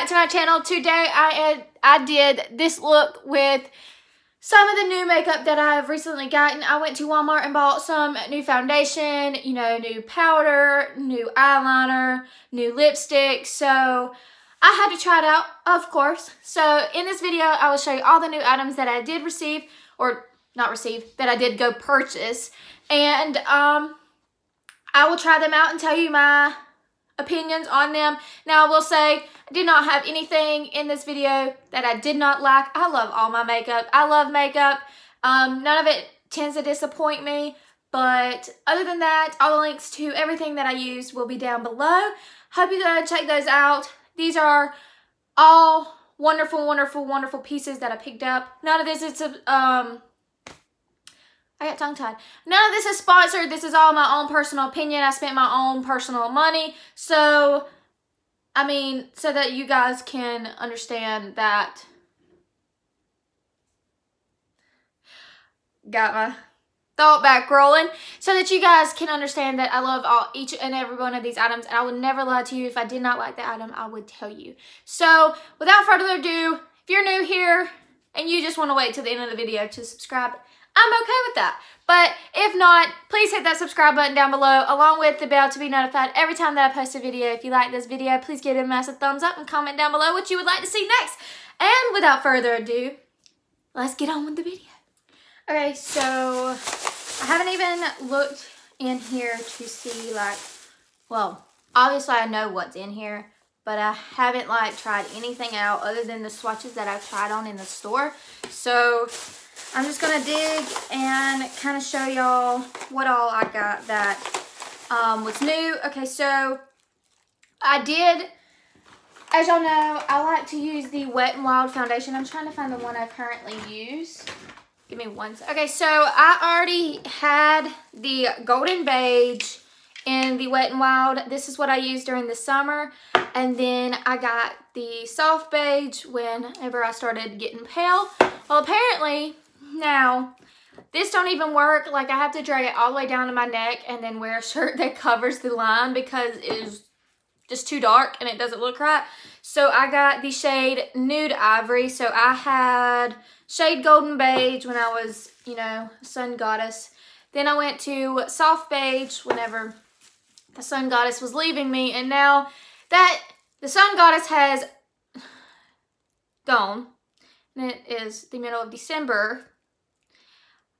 back to my channel. Today I had, I did this look with some of the new makeup that I've recently gotten. I went to Walmart and bought some new foundation, you know, new powder, new eyeliner, new lipstick. So I had to try it out, of course. So in this video, I will show you all the new items that I did receive, or not receive, that I did go purchase. And um, I will try them out and tell you my opinions on them. Now, I will say, I did not have anything in this video that I did not like. I love all my makeup. I love makeup. Um, none of it tends to disappoint me. But other than that, all the links to everything that I use will be down below. Hope you go check those out. These are all wonderful, wonderful, wonderful pieces that I picked up. None of this is, um, I got tongue tied. None of this is sponsored. This is all my own personal opinion. I spent my own personal money. So, I mean, so that you guys can understand that. Got my thought back rolling. So that you guys can understand that I love all each and every one of these items. And I would never lie to you. If I did not like the item, I would tell you. So, without further ado, if you're new here and you just want to wait till the end of the video to subscribe, I'm okay with that. But if not, please hit that subscribe button down below along with the bell to be notified every time that I post a video. If you like this video, please give it a massive thumbs up and comment down below what you would like to see next. And without further ado, let's get on with the video. Okay, so I haven't even looked in here to see like, well, obviously I know what's in here, but I haven't like tried anything out other than the swatches that I've tried on in the store. So I'm just going to dig and kind of show y'all what all I got that um, was new. Okay, so I did, as y'all know, I like to use the Wet n Wild foundation. I'm trying to find the one I currently use. Give me one. Okay, so I already had the Golden Beige in the Wet n Wild. This is what I used during the summer. And then I got the Soft Beige whenever I started getting pale. Well, apparently now, this don't even work. Like I have to drag it all the way down to my neck and then wear a shirt that covers the line because it is just too dark and it doesn't look right. So I got the shade Nude Ivory. So I had shade Golden Beige when I was, you know, Sun Goddess. Then I went to Soft Beige whenever the Sun Goddess was leaving me. And now that the Sun Goddess has gone, and it is the middle of December,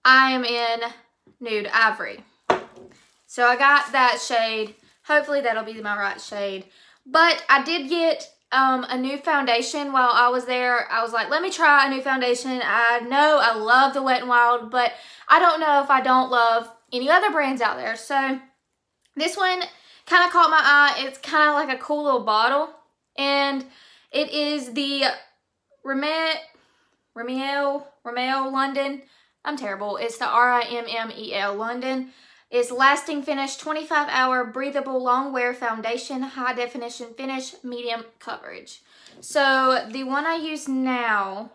I am in Nude Ivory. So I got that shade. Hopefully that'll be my right shade. But I did get um, a new foundation while I was there. I was like, let me try a new foundation. I know I love the Wet n Wild, but I don't know if I don't love any other brands out there. So this one kind of caught my eye. It's kind of like a cool little bottle. And it is the Rimmel, Rimmel, Rimmel London I'm terrible. It's the R-I-M-M-E-L London. It's lasting finish, 25 hour breathable long wear foundation, high definition finish, medium coverage. So the one I use now,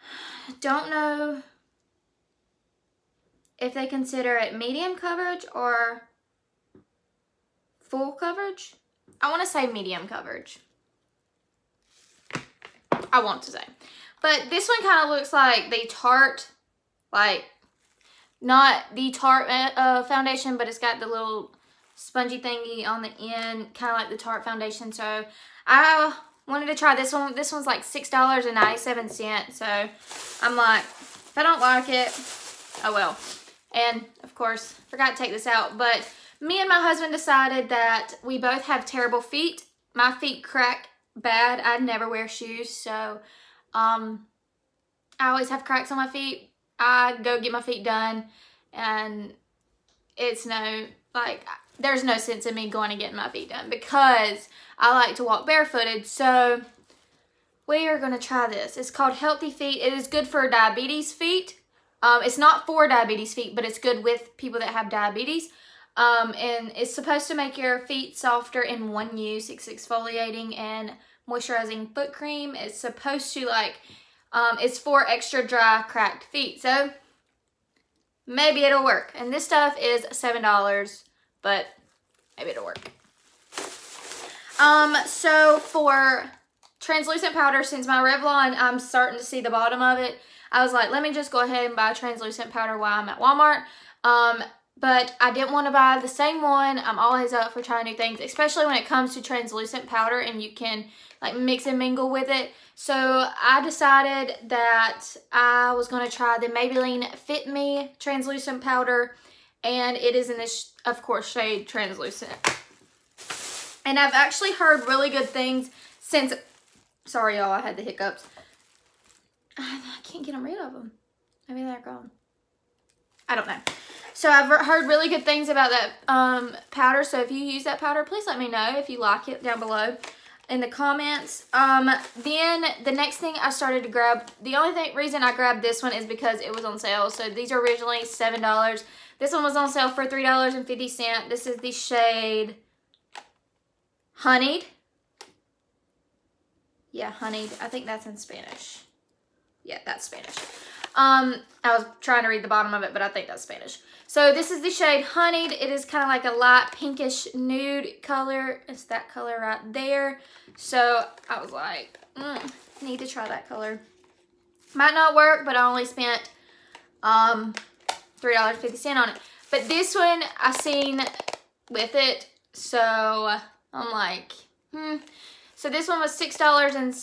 don't know if they consider it medium coverage or full coverage. I want to say medium coverage. I want to say. But this one kind of looks like the Tarte, like, not the Tarte uh, foundation, but it's got the little spongy thingy on the end, kind of like the Tarte foundation. So I wanted to try this one. This one's like $6.97. So I'm like, if I don't like it, oh well. And of course, forgot to take this out, but me and my husband decided that we both have terrible feet. My feet crack bad. I never wear shoes, so um, I always have cracks on my feet. I go get my feet done and it's no, like, there's no sense in me going and getting my feet done because I like to walk barefooted. So we are going to try this. It's called Healthy Feet. It is good for diabetes feet. Um, it's not for diabetes feet, but it's good with people that have diabetes. Um, and it's supposed to make your feet softer in one use. It's exfoliating and moisturizing foot cream. It's supposed to like, um, it's for extra dry, cracked feet. So maybe it'll work. And this stuff is $7, but maybe it'll work. Um, so for translucent powder, since my Revlon, I'm starting to see the bottom of it, I was like, let me just go ahead and buy translucent powder while I'm at Walmart. Um, but I didn't want to buy the same one. I'm always up for trying new things, especially when it comes to translucent powder and you can like mix and mingle with it. So I decided that I was going to try the Maybelline Fit Me translucent powder and it is in this, of course, shade translucent. And I've actually heard really good things since, sorry y'all, I had the hiccups. I can't get them rid of them. Maybe they're gone. I don't know. So I've heard really good things about that um, powder. So if you use that powder, please let me know if you like it down below in the comments. Um, then the next thing I started to grab, the only thing, reason I grabbed this one is because it was on sale. So these are originally $7. This one was on sale for $3.50. This is the shade Honeyed. Yeah, Honeyed. I think that's in Spanish. Yeah, that's Spanish. Um, I was trying to read the bottom of it, but I think that's Spanish. So this is the shade Honeyed. It is kind of like a light pinkish nude color. It's that color right there. So I was like, mm, need to try that color. Might not work, but I only spent um, $3.50 on it. But this one I seen with it, so I'm like, hmm. So this one was $6 and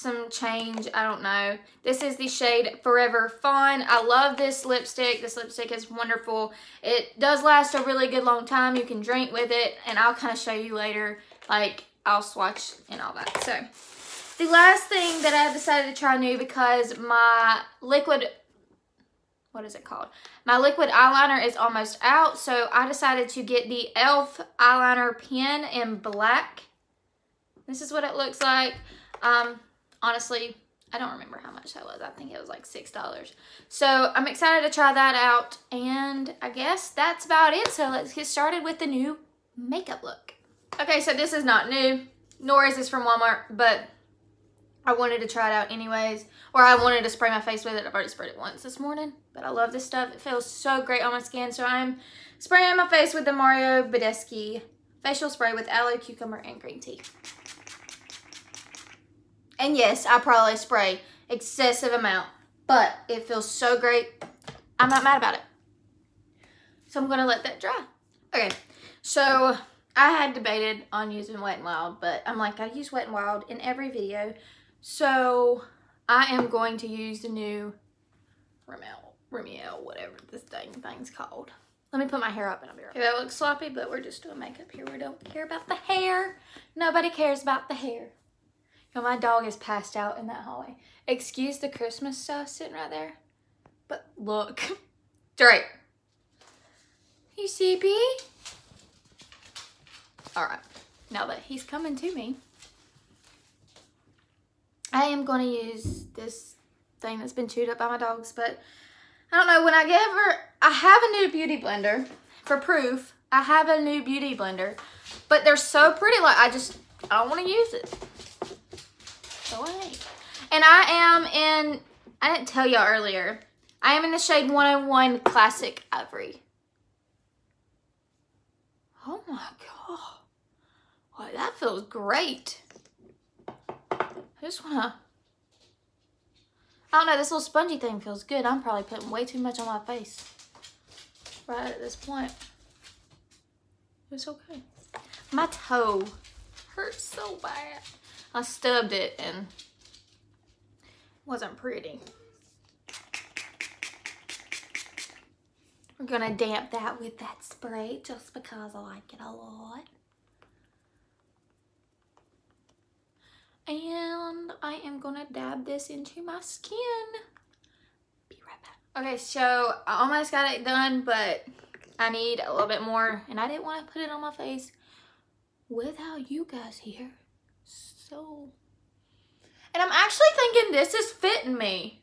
some change. I don't know. This is the shade Forever Fawn. I love this lipstick. This lipstick is wonderful. It does last a really good long time. You can drink with it, and I'll kind of show you later. Like, I'll swatch and all that. So, the last thing that I decided to try new because my liquid what is it called? My liquid eyeliner is almost out, so I decided to get the e.l.f. eyeliner pen in black. This is what it looks like. Um, honestly, I don't remember how much that was. I think it was like $6. So I'm excited to try that out. And I guess that's about it. So let's get started with the new makeup look. Okay, so this is not new, nor is this from Walmart, but I wanted to try it out anyways. Or I wanted to spray my face with it. I've already sprayed it once this morning. But I love this stuff. It feels so great on my skin. So I'm spraying my face with the Mario Badescu facial spray with aloe, cucumber, and green tea. And yes, I probably spray excessive amount, but it feels so great. I'm not mad about it. So I'm gonna let that dry. Okay, so I had debated on using Wet n Wild, but I'm like, I use Wet n Wild in every video. So I am going to use the new Rimmel, Rimmel, whatever this dang thing's called. Let me put my hair up and I'll be right back. Okay, that looks sloppy, but we're just doing makeup here. We don't care about the hair. Nobody cares about the hair. Yo, my dog is passed out in that hallway. Excuse the Christmas stuff sitting right there. But look. Drake. You sleepy? Alright. Now that he's coming to me, I am going to use this thing that's been chewed up by my dogs. But I don't know. When I get ever... I have a new beauty blender. For proof, I have a new beauty blender. But they're so pretty. Like, I just... I don't want to use it. And I am in, I didn't tell y'all earlier, I am in the shade 101 Classic Ivory. Oh my God. Wow, that feels great. I just wanna, I don't know, this little spongy thing feels good. I'm probably putting way too much on my face right at this point. It's okay. My toe hurts so bad. I stubbed it and wasn't pretty. We're gonna damp that with that spray just because I like it a lot. And I am gonna dab this into my skin. Be right back. Okay, so I almost got it done, but I need a little bit more and I didn't want to put it on my face without you guys here. So, and I'm actually thinking this is fitting me.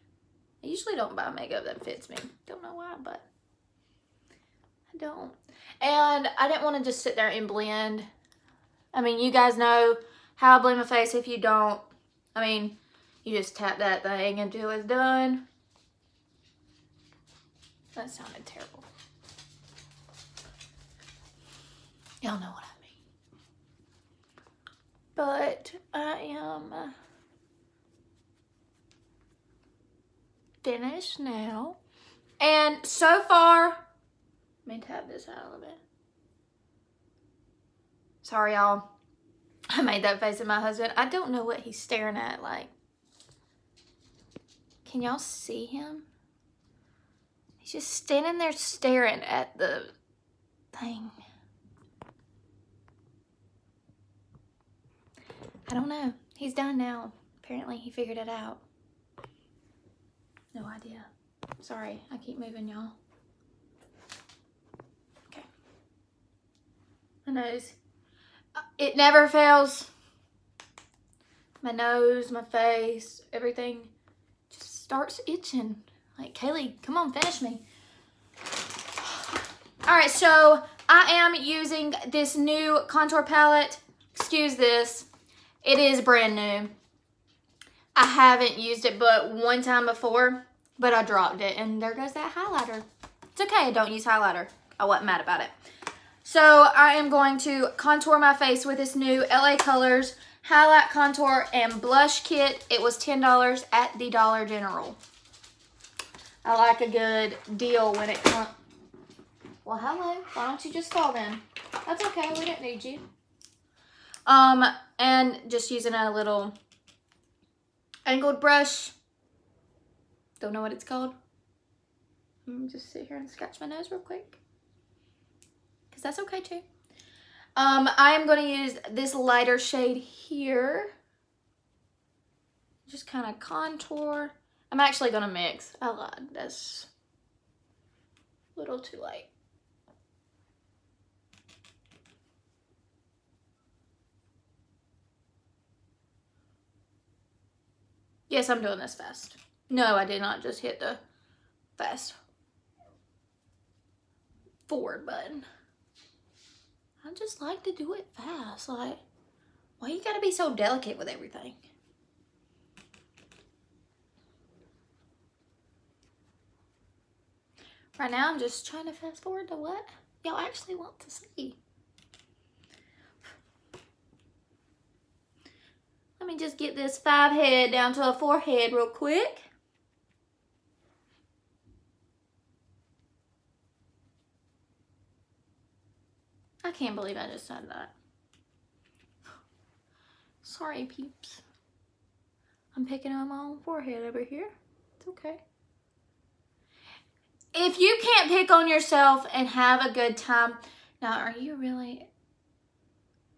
I usually don't buy makeup that fits me. Don't know why, but I don't. And I didn't want to just sit there and blend. I mean, you guys know how I blend my face. If you don't, I mean, you just tap that thing until it's done. That sounded terrible. Y'all know what I But I am uh, finished now. And so far, let me tap this out a little bit. Sorry, y'all. I made that face at my husband. I don't know what he's staring at. Like, can y'all see him? He's just standing there staring at the thing. I don't know. He's done now. Apparently he figured it out. No idea. Sorry, I keep moving y'all. Okay. My nose. Uh, it never fails. My nose, my face, everything just starts itching. Like, Kaley, come on, finish me. All right, so I am using this new contour palette. Excuse this. It is brand new. I haven't used it but one time before, but I dropped it. And there goes that highlighter. It's okay, I don't use highlighter. I wasn't mad about it. So I am going to contour my face with this new LA Colors Highlight Contour and Blush Kit. It was $10 at the Dollar General. I like a good deal when it comes. Well, hello. Why don't you just call then? That's okay. We didn't need you. Um, and just using a little angled brush. Don't know what it's called. Let me just sit here and scratch my nose real quick. Because that's okay too. Um, I am going to use this lighter shade here. Just kind of contour. I'm actually going to mix. Oh, God, that's a little too light. Yes, I'm doing this fast. No, I did not just hit the fast forward button. I just like to do it fast. Like, why you gotta be so delicate with everything? Right now, I'm just trying to fast forward to what y'all actually want to see. Let me just get this five head down to a four head real quick. I can't believe I just said that. Sorry, peeps. I'm picking on my own forehead over here. It's okay if you can't pick on yourself and have a good time, now are you really,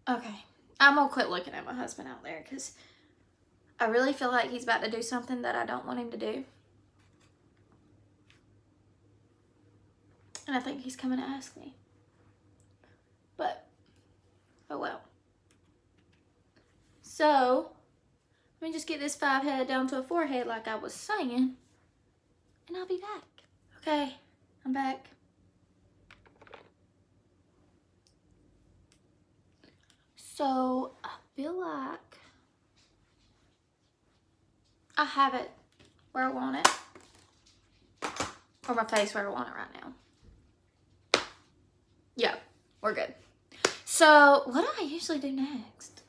okay, I'm gonna quit looking at my husband out there because I really feel like he's about to do something that I don't want him to do. And I think he's coming to ask me. But, oh well. So, let me just get this five head down to a forehead like I was saying. And I'll be back. Okay, I'm back. So I feel like I have it where I want it. Or my face where I want it right now. Yeah, we're good. So what do I usually do next?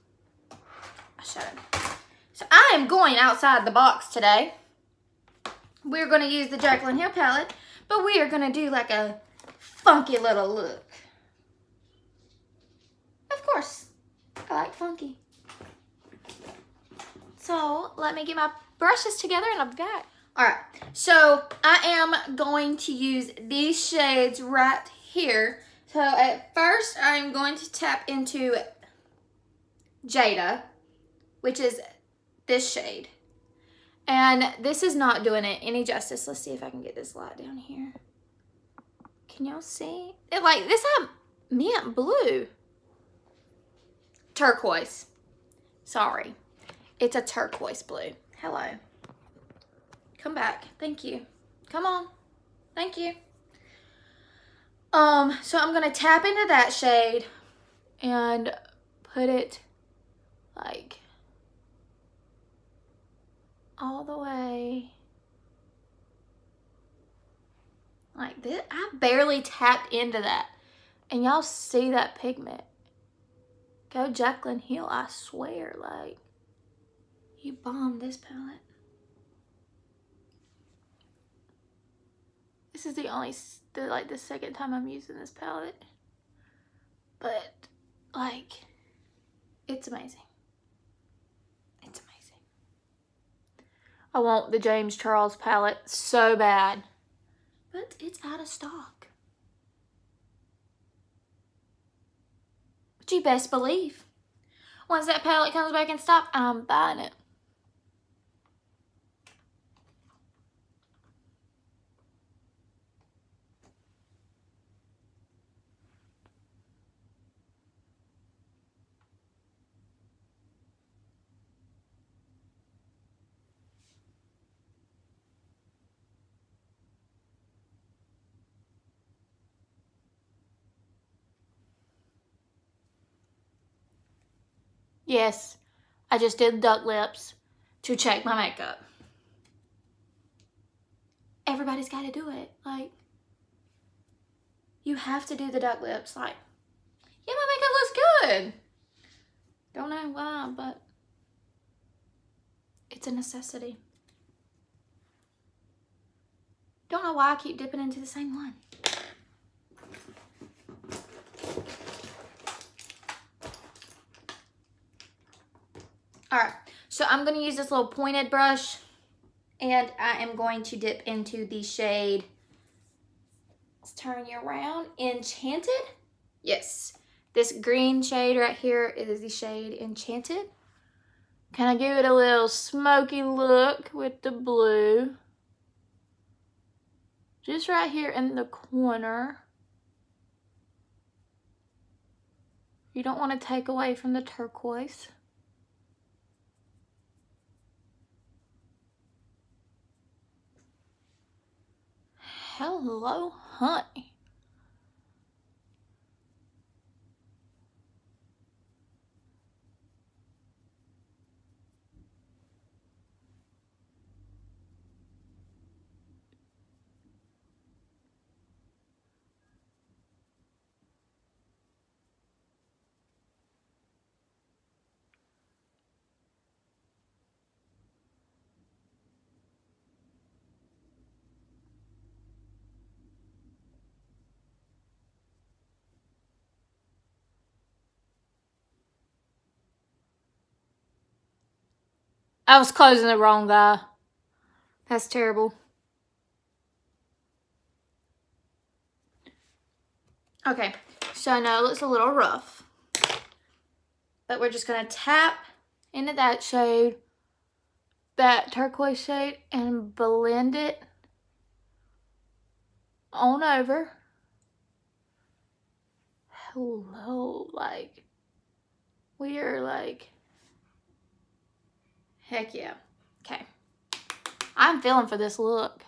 I should. So I am going outside the box today. We're going to use the Jaclyn Hill palette but we are going to do like a funky little look. Of course, I like funky. So let me get my brushes together and be back. All right, so I am going to use these shades right here. So at first I'm going to tap into Jada, which is this shade. And this is not doing it any justice. Let's see if I can get this light down here. Can y'all see? It like, this have mint blue. Turquoise. Sorry. It's a turquoise blue. Hello. Come back. Thank you. Come on. Thank you. Um, so I'm going to tap into that shade and put it like all the way like this. I barely tapped into that. And y'all see that pigment. Go Jaclyn Hill, I swear, like, you bombed this palette. This is the only, the, like, the second time I'm using this palette. But, like, it's amazing. It's amazing. I want the James Charles palette so bad. But it's out of stock. But you best believe. Once that palette comes back in stock, I'm buying it. Yes, I just did duck lips to check my makeup. Everybody's got to do it. Like, you have to do the duck lips. Like, yeah, my makeup looks good. Don't know why, but it's a necessity. Don't know why I keep dipping into the same one. All right, so I'm gonna use this little pointed brush and I am going to dip into the shade, let's turn you around, Enchanted. Yes, this green shade right here is the shade Enchanted. Kind of give it a little smoky look with the blue. Just right here in the corner. You don't want to take away from the turquoise. Hello, honey. I was closing the wrong guy. That's terrible. Okay, so I know it looks a little rough. But we're just going to tap into that shade, that turquoise shade, and blend it on over. Hello, like, we are like Heck yeah. Okay. I'm feeling for this look.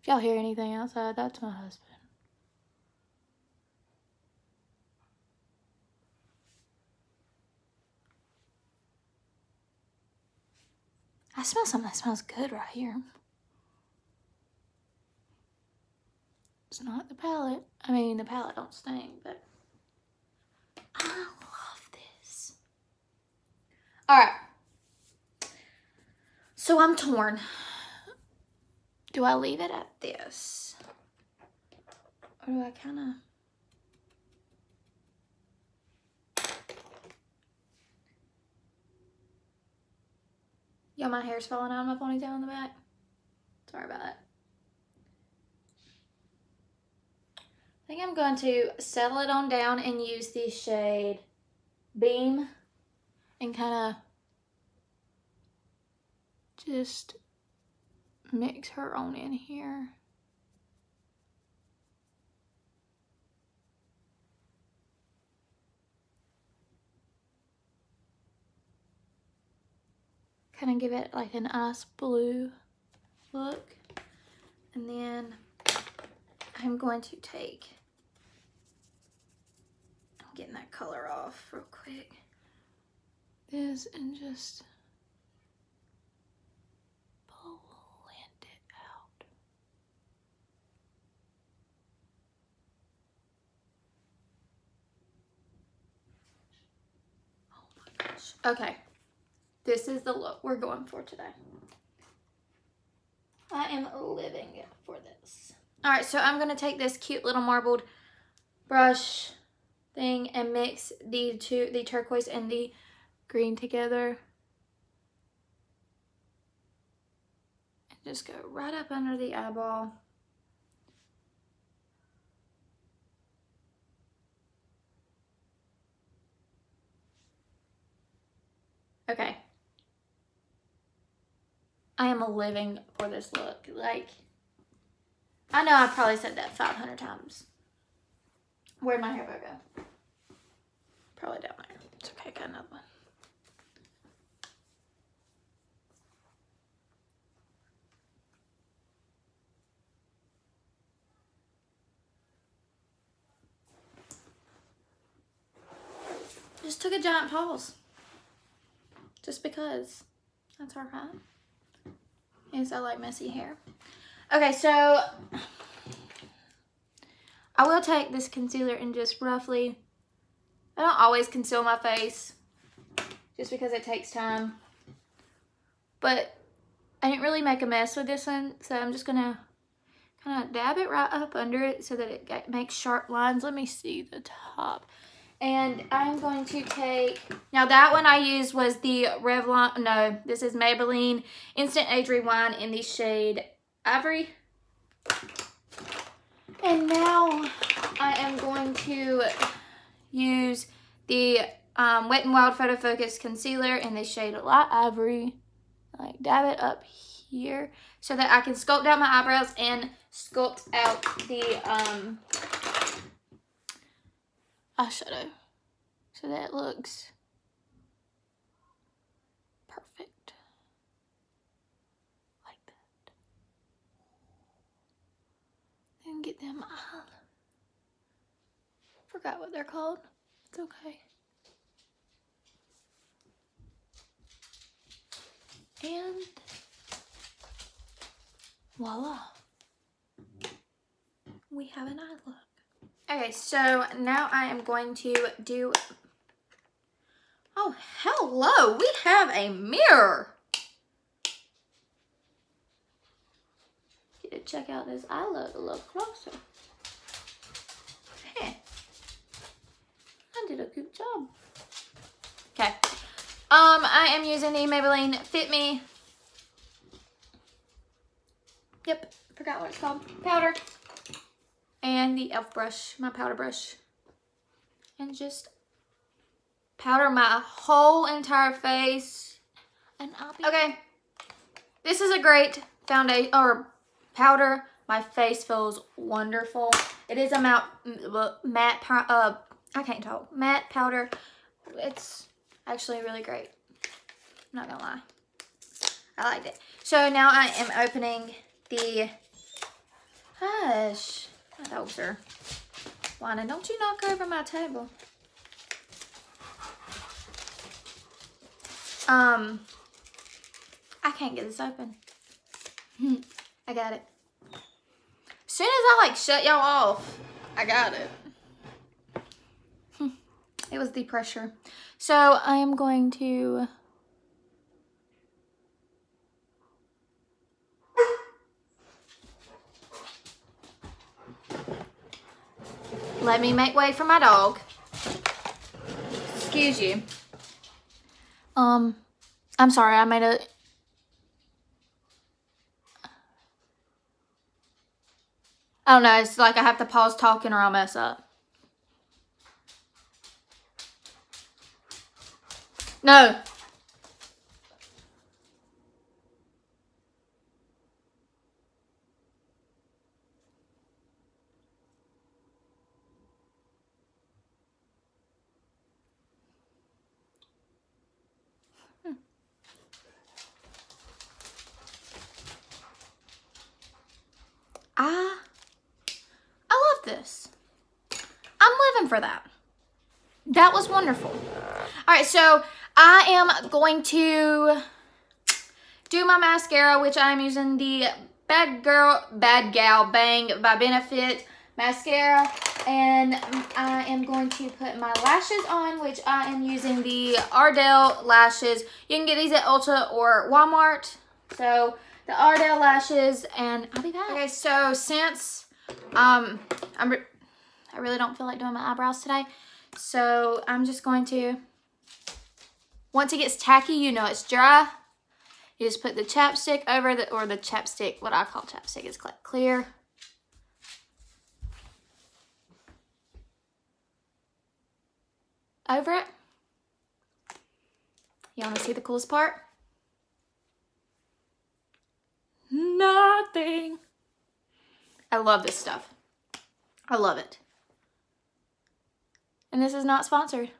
If y'all hear anything outside, that's my husband. I smell something that smells good right here. It's not the palette. I mean, the palette don't stink, but I love this. All right. So I'm torn. Do I leave it at this? Or do I kind of... Yeah, my hair's falling out of my ponytail in the back. Sorry about that. Think I'm going to settle it on down and use the shade Beam and kind of just mix her on in here. Kind of give it like an ice blue look. And then I'm going to take getting that color off real quick. This and just blend it out. Oh my gosh. Okay. This is the look we're going for today. I am living for this. All right, so I'm going to take this cute little marbled brush thing and mix the two, the turquoise and the green together. And just go right up under the eyeball. Okay. I am living for this look. Like, I know I probably said that 500 times. Where'd my hairball go? Probably down there. It's okay, I got another one. Just took a giant pause. Just because. That's our alright. Yes, I like messy hair. Okay, so I will take this concealer and just roughly, I don't always conceal my face just because it takes time. But I didn't really make a mess with this one, so I'm just gonna kind of dab it right up under it so that it makes sharp lines. Let me see the top. And I'm going to take, now that one I used was the Revlon, no, this is Maybelline Instant Age Rewind in the shade Ivory. And now I am going to use the um, Wet n Wild Photo Focus Concealer in the shade Light Ivory. Like dab it up here so that I can sculpt out my eyebrows and sculpt out the um, eyeshadow. So that looks perfect. Like that. And all. Forgot what they're called. It's okay. And voila. We have an eye look. Okay, so now I am going to do... Oh, hello! We have a mirror! Get to check out this eye look a little closer. Hey, I did a good job. Okay. Um, I am using the Maybelline Fit Me. Yep, forgot what it's called. Powder and the e.l.f. brush, my powder brush. And just powder my whole entire face. And I'll be... Okay. This is a great foundation, or powder. My face feels wonderful. It is a matte, matte, uh, I can't talk, matte powder. It's actually really great. I'm not gonna lie. I liked it. So now I am opening the, hush. My dogs are whining. Don't you knock over my table. Um, I can't get this open. I got it. Soon as I like shut y'all off, I got it. It was the pressure. So I am going to Let me make way for my dog. Excuse you. Um, I'm sorry, I made a... I don't know, it's like I have to pause talking or I'll mess up. No. I, I love this. I'm living for that. That was wonderful. All right, so I am going to do my mascara, which I'm using the Bad Girl, Bad Gal Bang by Benefit mascara. And I am going to put my lashes on, which I am using the Ardell lashes. You can get these at Ulta or Walmart. So the Ardell lashes and I'll be back. Okay, so since um, I'm re I really don't feel like doing my eyebrows today. So I'm just going to, once it gets tacky, you know it's dry. You just put the chapstick over the, or the chapstick, what I call chapstick is clear. Over it. You want to see the coolest part? Nothing. I love this stuff. I love it. And this is not sponsored.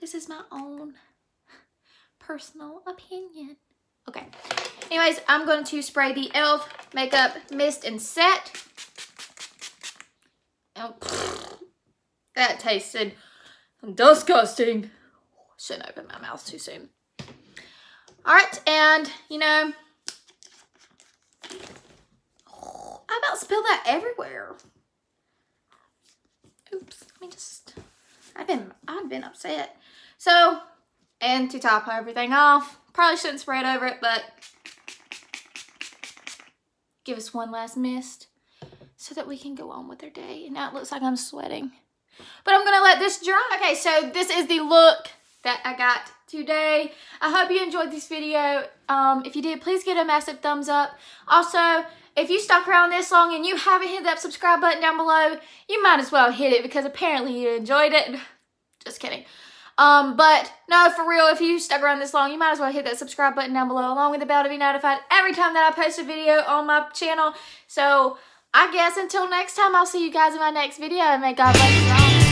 This is my own personal opinion. Okay. Anyways, I'm going to spray the e.l.f. Makeup Mist and Set. Oh, that tasted disgusting. Shouldn't open my mouth too soon. All right, and you know, I about spilled that everywhere. Oops, let me just, I've been, I've been upset. So, and to top everything off, probably shouldn't spray it over it, but give us one last mist so that we can go on with our day. And now it looks like I'm sweating. But I'm gonna let this dry. Okay, so this is the look that I got today. I hope you enjoyed this video. Um, if you did, please give it a massive thumbs up. Also, if you stuck around this long and you haven't hit that subscribe button down below, you might as well hit it because apparently you enjoyed it. Just kidding. Um, but no, for real, if you stuck around this long, you might as well hit that subscribe button down below along with the bell to be notified every time that I post a video on my channel. So I guess until next time, I'll see you guys in my next video and may God bless you all.